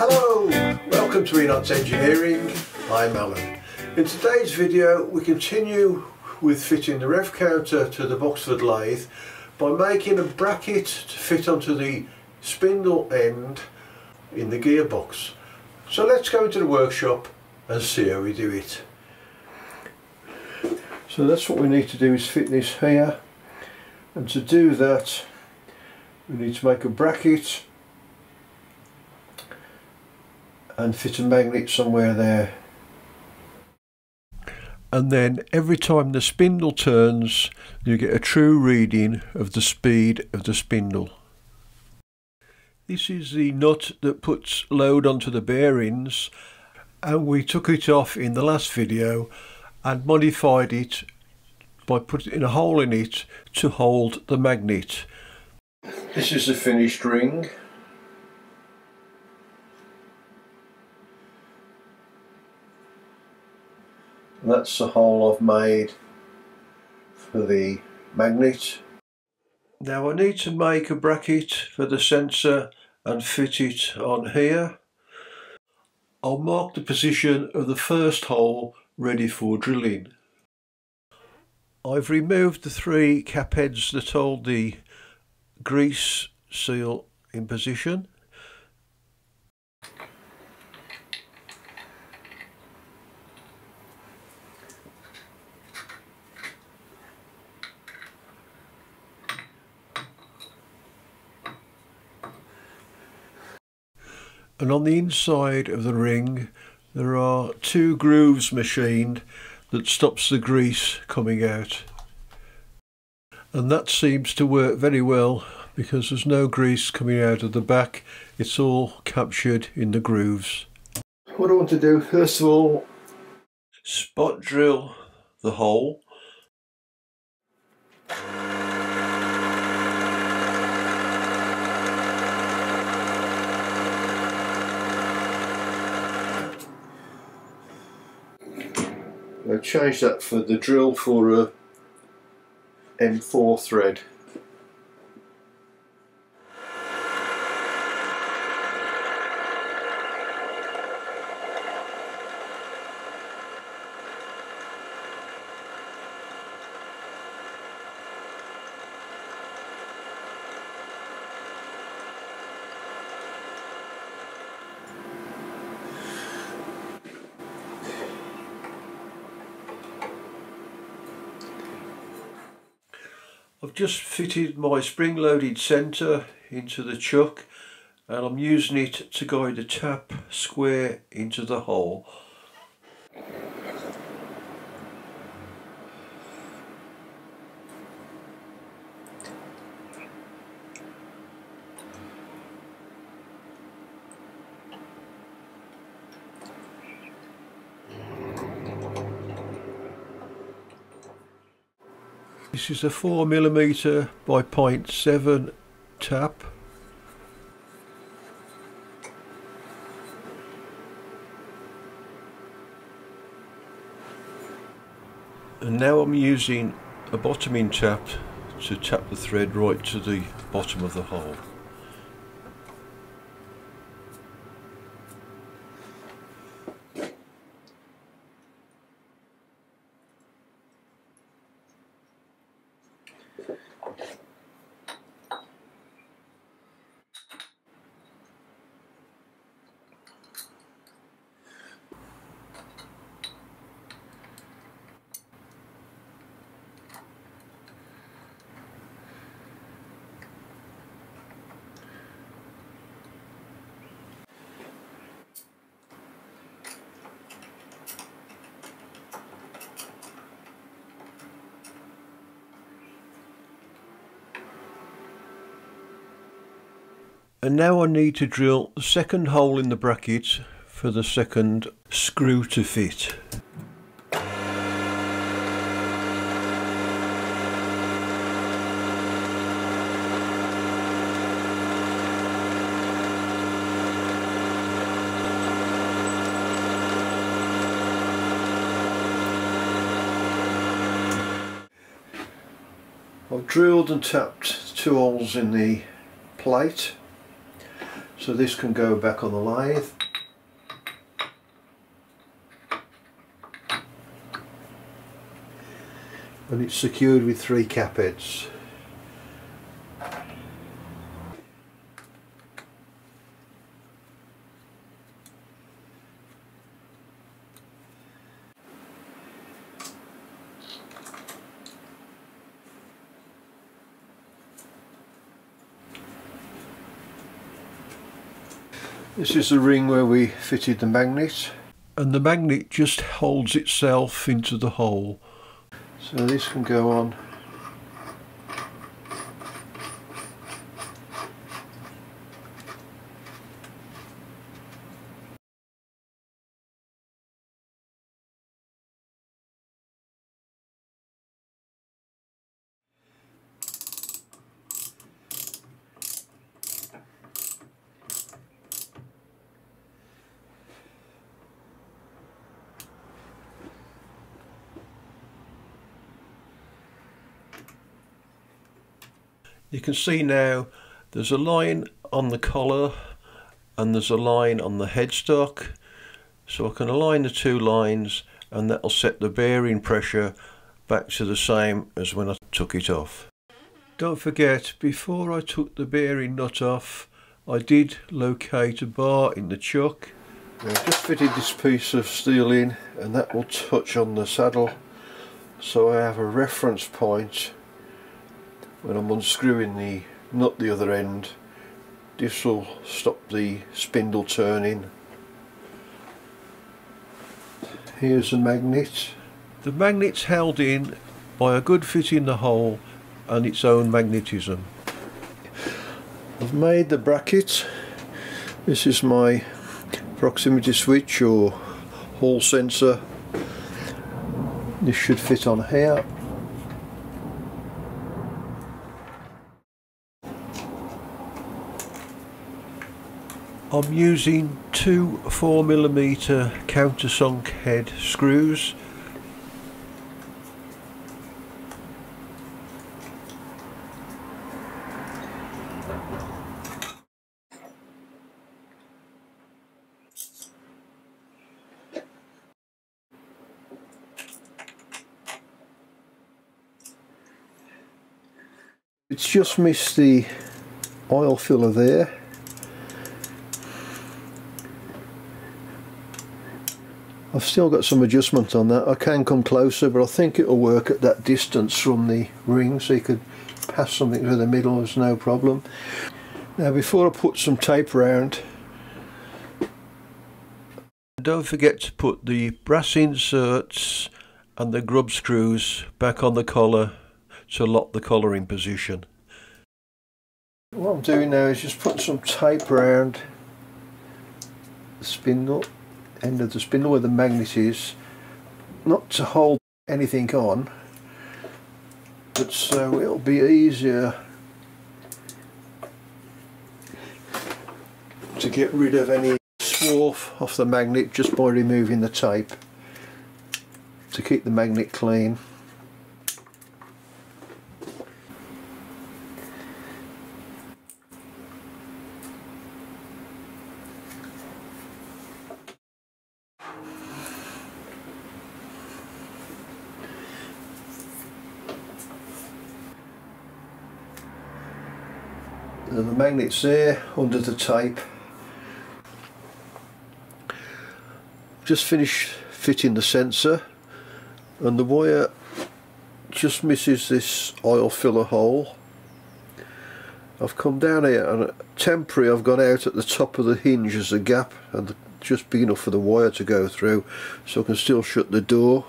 Hello, welcome to Enots Engineering, I'm Alan. In today's video we continue with fitting the rev counter to the Boxford lathe by making a bracket to fit onto the spindle end in the gearbox. So let's go into the workshop and see how we do it. So that's what we need to do is fit this here and to do that we need to make a bracket and fit a magnet somewhere there and then every time the spindle turns you get a true reading of the speed of the spindle. This is the nut that puts load onto the bearings and we took it off in the last video and modified it by putting a hole in it to hold the magnet. This is the finished ring and that's the hole I've made for the magnet. Now I need to make a bracket for the sensor and fit it on here. I'll mark the position of the first hole ready for drilling. I've removed the three cap heads that hold the grease seal in position and on the inside of the ring there are two grooves machined that stops the grease coming out. And that seems to work very well because there's no grease coming out of the back. It's all captured in the grooves. What I want to do first of all spot drill the hole I've changed that for the drill for a M4 thread. I've just fitted my spring-loaded centre into the chuck and I'm using it to guide the tap square into the hole. This is a 4mm by 0.7 tap. And now I'm using a bottoming tap to tap the thread right to the bottom of the hole. And now I need to drill the second hole in the bracket for the second screw to fit. I've drilled and tapped two holes in the plate So this can go back on the lathe. And it's secured with three cap heads. This is the ring where we fitted the magnet and the magnet just holds itself into the hole. So this can go on You can see now there's a line on the collar and there's a line on the headstock so I can align the two lines and that'll set the bearing pressure back to the same as when I took it off. Don't forget before I took the bearing nut off I did locate a bar in the chuck. I've just fitted this piece of steel in and that will touch on the saddle so I have a reference point when I'm unscrewing the nut the other end this will stop the spindle turning. Here's the magnet. The magnet's held in by a good fit in the hole and its own magnetism. I've made the bracket. This is my proximity switch or hall sensor. This should fit on here I'm using two 4mm countersunk head screws. It's just missed the oil filler there I've still got some adjustment on that. I can come closer, but I think it'll work at that distance from the ring, so you could pass something through the middle, there's no problem. Now before I put some tape around, don't forget to put the brass inserts and the grub screws back on the collar to lock the collar in position. What I'm doing now is just put some tape around the spindle end of the spindle where the magnet is not to hold anything on but so it'll be easier to get rid of any swarf off the magnet just by removing the tape to keep the magnet clean the magnets there under the tape. Just finished fitting the sensor and the wire just misses this oil filler hole. I've come down here and temporary I've gone out at the top of the hinge as a gap and just big enough for the wire to go through so I can still shut the door.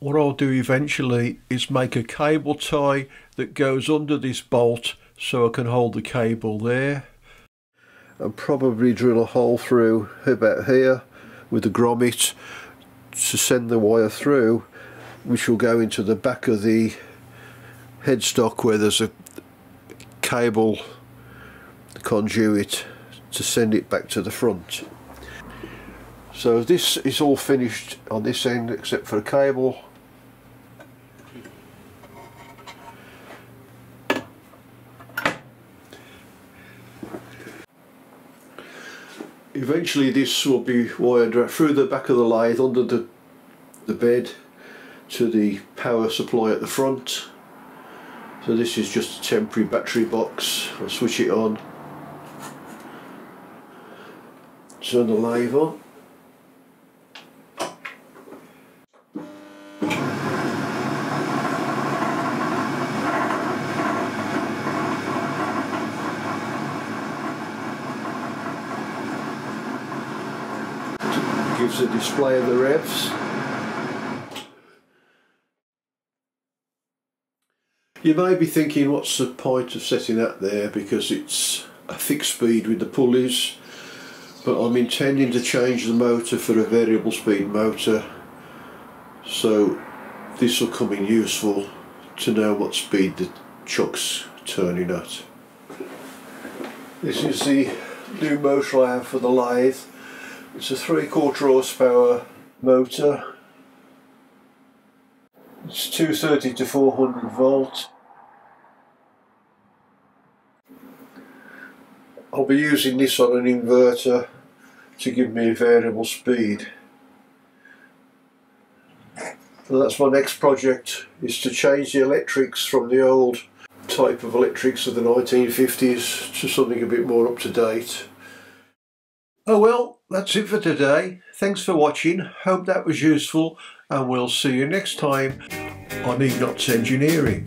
What I'll do eventually is make a cable tie that goes under this bolt so I can hold the cable there. And probably drill a hole through about here with the grommet to send the wire through which will go into the back of the headstock where there's a cable conduit to send it back to the front. So this is all finished on this end except for a cable Eventually this will be wired through the back of the lathe under the, the bed to the power supply at the front. So this is just a temporary battery box. I'll switch it on. Turn the lathe on. Gives a display of the revs. You may be thinking what's the point of setting that there because it's a fixed speed with the pulleys but I'm intending to change the motor for a variable speed motor so this will come in useful to know what speed the chuck's turning at. This is the new motor I have for the lathe it's a three quarter horsepower motor. It's 230 to 400 volt. I'll be using this on an inverter to give me variable speed. That's my next project is to change the electrics from the old type of electrics of the 1950s to something a bit more up to date. Oh well, that's it for today. Thanks for watching. Hope that was useful and we'll see you next time on Enots Engineering.